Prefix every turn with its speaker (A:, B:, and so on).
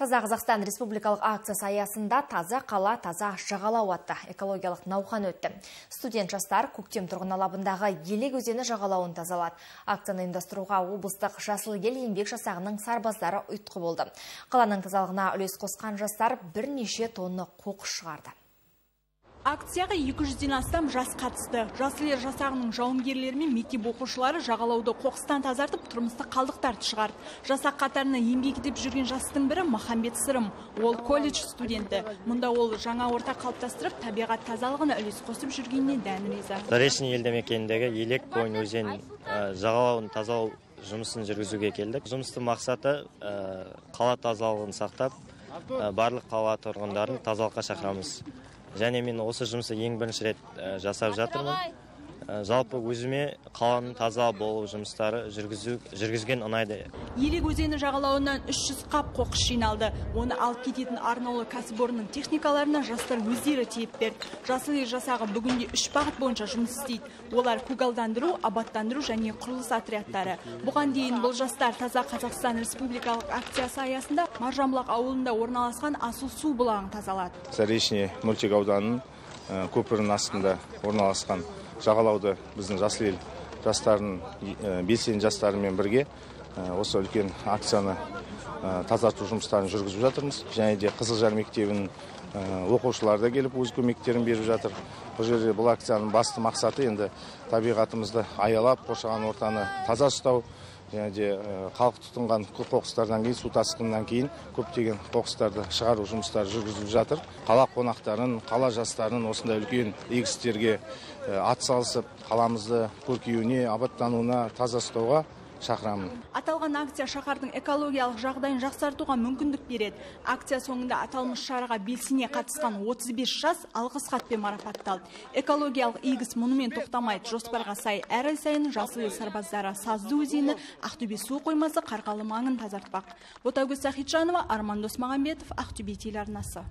A: Таза Қазақстан республикалық акциясы аясында таза қала, таза жағалау атты экологиялық науқан өтті. Студент жастар көктем тұрғын алабындағы елек өзені жағалауын тазалады. Акцияны ұйымдастыруға облыстық жасыл ел еңбек жасағының сарбаздары ұйытқы болды. Қаланың тазалығына үлес қосқан жастар бірнеше тонны қоқыс шығарды.
B: Акцияға 200-ден астам жас қатысты. Жасыл ер жасағының жауынгерлері мен мектеп оқушылары жағалауды қоқыстан тазартып, тұрмыстық қалдықтарды шығарды. Жасақ қатарына еңбек етіп жүрген жастың бірі Махамбет Сырым. Ол колледж студенті. Мұнда ол жаңа орта қалыптастырып, табиғат тазалығына үлес қосып жүргеніне дән риза.
C: Заречный елді мекеніндегі елек бойын өзен жағалауын тазалау жұмысын жүргізуге келдік. Жұмыстың мақсаты қала тазалығын сақтап, барлық қала тұрғындарын тазалыққа шақырамыз және мен осы жұмысты ең бірінші рет жасап жатырмын. Жалпы өзіме қаланың таза болу жұмыстары жүргізу, жүргізген ұнайды.
B: Елек өзені жағалауынан 300 қап қоқыс жиналды. Оны алып кететін арнаулы кәсіпорынның техникаларына жастар өздері тиеп берді. Жасыл ел жасағы бүгінде үш бағыт бойынша жұмыс істейді. Олар көгалдандыру абаттандыру және құрылыс отрядтары. Бұған дейін бұл жастар таза қазақстан республикалық акциясы аясында маржанбұлақ ауылында орналасқан асыл су бұлағын тазалады.
D: Заречный мөлтек ауданының көпірінің астында орналасқан. Жағалауды біздің жасыл ел жастарының белсенді жастарымен бірге осы үлкен акцияны тазарту жұмыстарын жүргізіп жатырмыз. Және де қызылжар мектебінің оқушылары да келіп өз көмектерін беріп жатыр. Бұл жерде бұл акцияның басты мақсаты енді табиғатымызды аялап қоршаған ортаны таза ұстау және де халық тұтынған қоқыстардан кейін су тасқынынан кейін көптеген қоқыстарды шығару жұмыстары жүргізіліп жатыр. Қала қонақтарын қала жастарын осындай үлкен игі істерге атсалысып қаламызды көркеюіне абаттануына таза ұстауға шақырамын.
B: Аталған акция шаһардың экологиялық жағдайын жақсартуға мүмкіндік береді. Акция соңында аталмыш шараға белсене қатысқан 35 жас алғыс хатпен марапатталды. Экологиялық игіс мұнымен тоқтамайды. Жоспарға сай әр ай сайын жасыл сарбаздары сазды өзені ақтөбе су қоймасы қарғалы маңын тазартпақ. Ботагөз сахитжанова арман досмағамбетов ақтөбе телеарнасы.